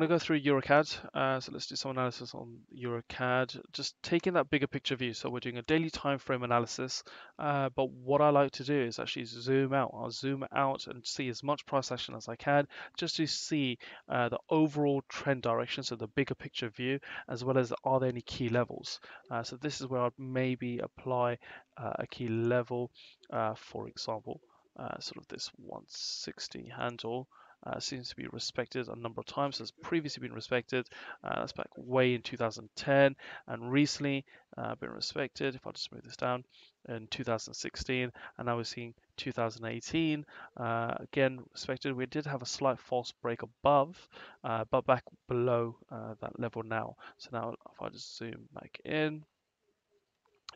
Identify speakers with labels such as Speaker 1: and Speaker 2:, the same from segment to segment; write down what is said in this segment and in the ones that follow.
Speaker 1: want to go through EuroCAD. Uh, so let's do some analysis on EuroCAD. Just taking that bigger picture view. So we're doing a daily time frame analysis. Uh, but what I like to do is actually zoom out. I'll zoom out and see as much price action as I can, just to see uh, the overall trend direction. So the bigger picture view, as well as are there any key levels. Uh, so this is where I'd maybe apply uh, a key level, uh, for example, sort of this 160 handle uh, seems to be respected a number of times. Has previously been respected. Uh, that's back way in 2010, and recently uh, been respected. If I just move this down in 2016, and now we're seeing 2018 uh, again respected. We did have a slight false break above, uh, but back below uh, that level now. So now if I just zoom back in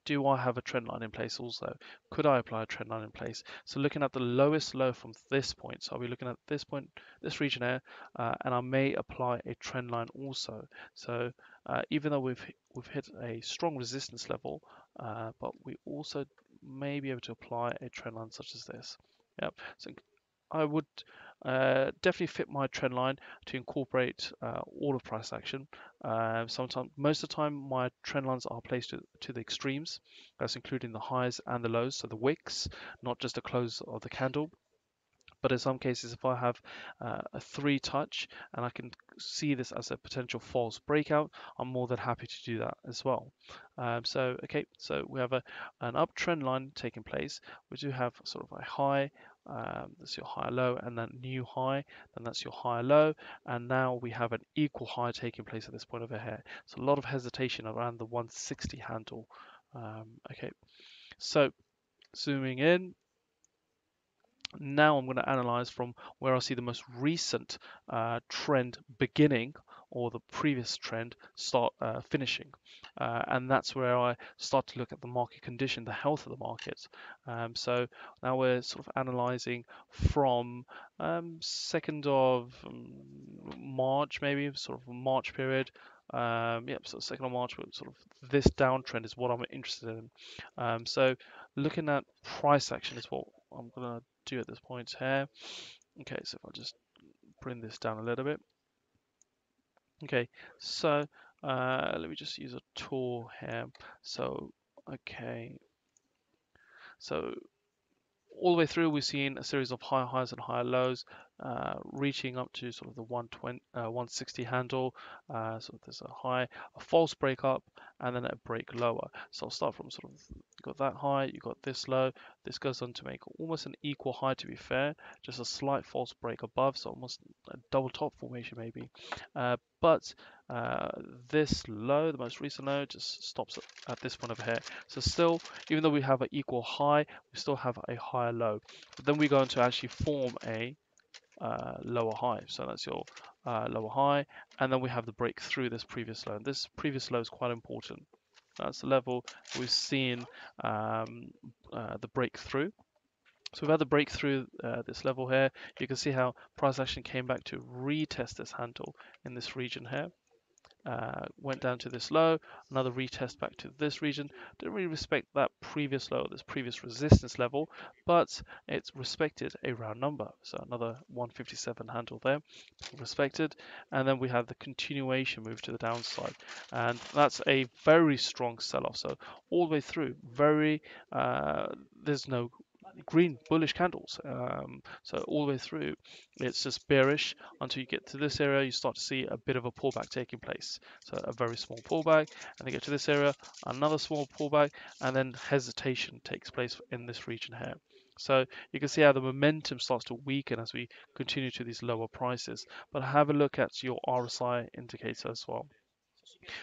Speaker 1: do I have a trend line in place also? Could I apply a trend line in place? So looking at the lowest low from this point, so I'll be looking at this point, this region here, uh, and I may apply a trend line also. So uh, even though we've we've hit a strong resistance level, uh, but we also may be able to apply a trend line such as this. Yep. So I would uh, definitely fit my trend line to incorporate uh, all of price action. Uh, sometimes, most of the time, my trend lines are placed to, to, the extremes. That's including the highs and the lows, so the wicks, not just the close of the candle. But in some cases, if I have uh, a three touch and I can see this as a potential false breakout, I'm more than happy to do that as well. Um, so, okay, so we have a, an uptrend line taking place. We do have sort of a high, um, that's your higher low and then new high then that's your higher low and now we have an equal high taking place at this point over here. So a lot of hesitation around the 160 handle. Um, okay. So zooming in. Now I'm going to analyze from where I see the most recent uh, trend beginning or the previous trend start uh, finishing. Uh, and that's where I start to look at the market condition, the health of the market. Um, so now we're sort of analyzing from um, 2nd of um, March, maybe sort of March period. Um, yep, so 2nd of March, sort of this downtrend is what I'm interested in. Um, so looking at price action is what I'm going to do at this point here. Okay, so if I just bring this down a little bit. Okay, so uh, let me just use a tool here. So, okay, so all the way through, we've seen a series of higher highs and higher lows, uh, reaching up to sort of the 120, uh, 160 handle. Uh, so there's a high, a false break up, and then a break lower. So I'll start from sort of, got that high, you got this low. This goes on to make almost an equal high, to be fair, just a slight false break above, so almost a double top formation maybe. Uh, but uh, this low, the most recent low, just stops at this point over here. So still, even though we have an equal high, we still have a higher low. But then we go on to actually form a uh, lower high. So that's your uh, lower high. And then we have the break through this previous low. And this previous low is quite important. That's the level we've seen um, uh, the breakthrough. So we've had the breakthrough uh, this level here. You can see how price action came back to retest this handle in this region here uh, went down to this low, another retest back to this region. Didn't really respect that previous low, this previous resistance level, but it's respected a round number. So another 157 handle there, respected. And then we have the continuation move to the downside. And that's a very strong sell-off. So all the way through, very, uh, there's no green bullish candles. Um, so all the way through, it's just bearish until you get to this area. You start to see a bit of a pullback taking place. So a very small pullback, and then get to this area, another small pullback, and then hesitation takes place in this region here. So you can see how the momentum starts to weaken as we continue to these lower prices. But have a look at your RSI indicator as well.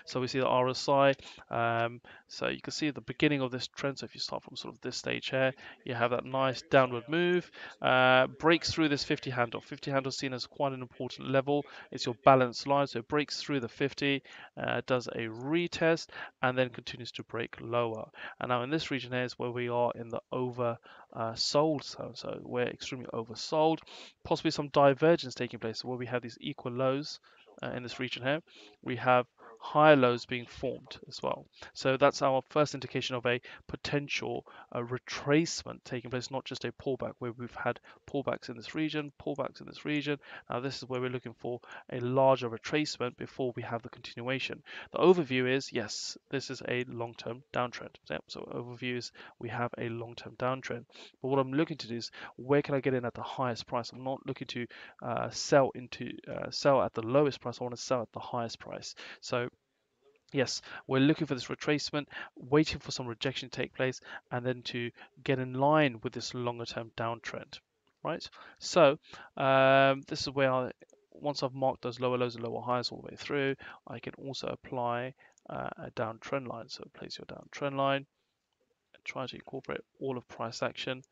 Speaker 1: So we see the RSI. Um, so you can see the beginning of this trend. So if you start from sort of this stage here, you have that nice downward move, uh, breaks through this 50 handle. 50 handle seen as quite an important level. It's your balance line. So it breaks through the 50, uh, does a retest, and then continues to break lower. And now in this region here is where we are in the over uh, sold zone. So we're extremely oversold. Possibly some divergence taking place where we have these equal lows uh, in this region here. We have higher lows being formed as well. So that's our first indication of a potential uh, retracement taking place, not just a pullback where we've had pullbacks in this region, pullbacks in this region. Now this is where we're looking for a larger retracement before we have the continuation. The overview is, yes, this is a long-term downtrend. So overview is we have a long-term downtrend. But what I'm looking to do is where can I get in at the highest price? I'm not looking to uh, sell into uh, sell at the lowest price. I want to sell at the highest price. So yes, we're looking for this retracement, waiting for some rejection to take place, and then to get in line with this longer term downtrend, right? So um, this is where I, once I've marked those lower lows and lower highs all the way through, I can also apply uh, a downtrend line. So place your downtrend line, and try to incorporate all of price action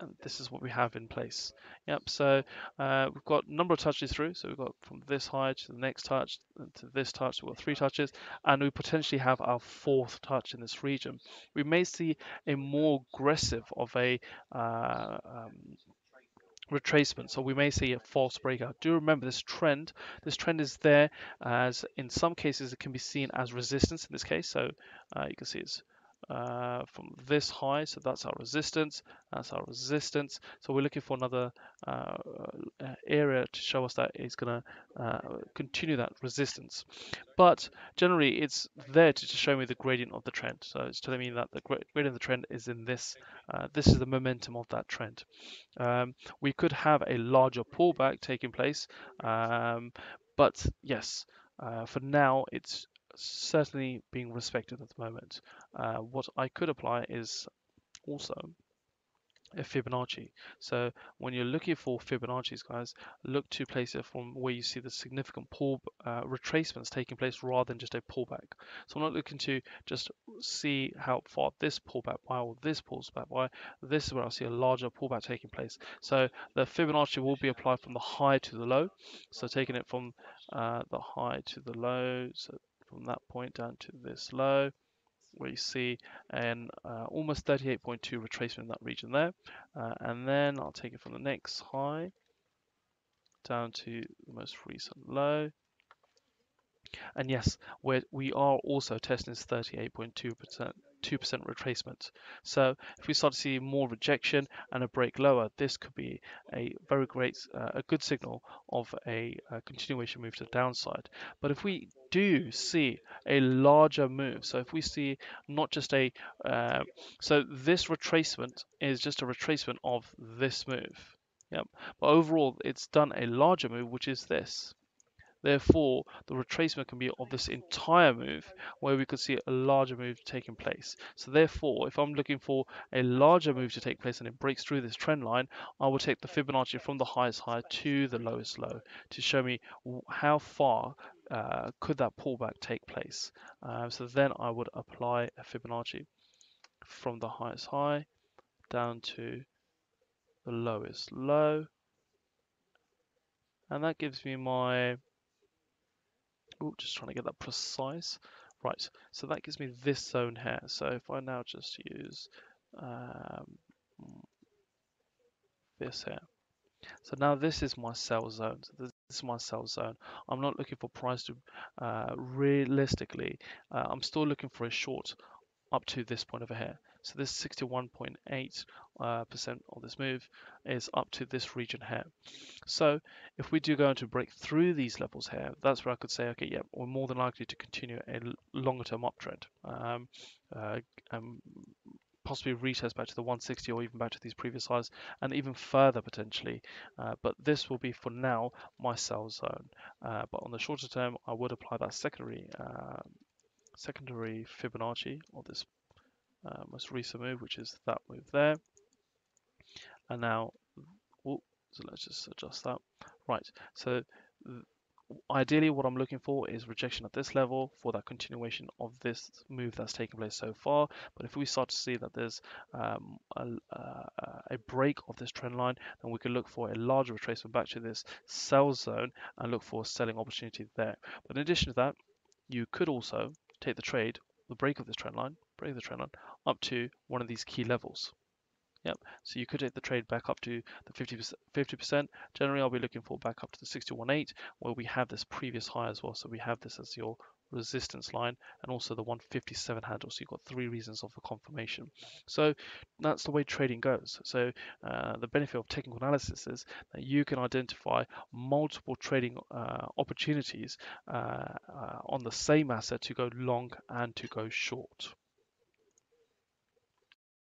Speaker 1: and this is what we have in place. Yep, so uh, we've got a number of touches through. So we've got from this high to the next touch, to this touch, we've got three touches, and we potentially have our fourth touch in this region. We may see a more aggressive of a uh, um, retracement so we may see a false breakout do remember this trend this trend is there as in some cases it can be seen as resistance in this case so uh, you can see it's uh, from this high. So that's our resistance. That's our resistance. So we're looking for another uh, uh area to show us that it's going to uh, continue that resistance. But generally, it's there to, to, show me the gradient of the trend. So it's telling me that the gradient of the trend is in this. Uh, this is the momentum of that trend. Um, we could have a larger pullback taking place. Um, but yes, uh, for now, it's certainly being respected at the moment. Uh, what I could apply is also a Fibonacci. So when you're looking for Fibonacci's, guys, look to place it from where you see the significant pull uh, retracements taking place rather than just a pullback. So I'm not looking to just see how far this pullback by or this pulls back by. This is where I see a larger pullback taking place. So the Fibonacci will be applied from the high to the low. So taking it from uh, the high to the low. So from that point down to this low where you see an uh, almost 38.2 retracement in that region there. Uh, and then I'll take it from the next high down to the most recent low and yes we we are also testing this 38.2 percent 2% retracement. So if we start to see more rejection and a break lower, this could be a very great, uh, a good signal of a, a, continuation move to the downside. But if we do see a larger move, so if we see not just a, uh, so this retracement is just a retracement of this move. Yep. But overall, it's done a larger move, which is this. Therefore, the retracement can be of this entire move where we could see a larger move taking place. So therefore, if I'm looking for a larger move to take place and it breaks through this trend line, I will take the Fibonacci from the highest high to the lowest low to show me how far uh, could that pullback take place. Uh, so then I would apply a Fibonacci from the highest high down to the lowest low and that gives me my Oh, just trying to get that precise. Right, so that gives me this zone here. So if I now just use um, this here. So now this is my sell zone. So this is my sell zone. I'm not looking for price to uh, realistically. Uh, I'm still looking for a short up to this point over here. So this 61.8 uh, percent of this move is up to this region here. So if we do go into break through these levels here, that's where I could say, okay, yeah, we're more than likely to continue a longer term uptrend. Um, uh, um, possibly retest back to the 160 or even back to these previous highs and even further potentially. Uh, but this will be for now my sell zone. Uh, but on the shorter term, I would apply that secondary uh, secondary Fibonacci or this uh, most recent move, which is that move there. And now, so let's just adjust that. Right, so ideally what I'm looking for is rejection at this level for that continuation of this move that's taken place so far. But if we start to see that there's um, a, uh, a, break of this trend line, then we can look for a larger retracement back to this sell zone and look for a selling opportunity there. But in addition to that, you could also take the trade, the break of this trend line, break the trend line, up to one of these key levels. Yep. So you could take the trade back up to the 50%. 50%. Generally, I'll be looking for back up to the 61.8 where we have this previous high as well. So we have this as your resistance line, and also the 157 handle. So you've got three reasons of the confirmation. So that's the way trading goes. So uh, the benefit of technical analysis is that you can identify multiple trading uh, opportunities uh, uh on the same asset to go long and to go short.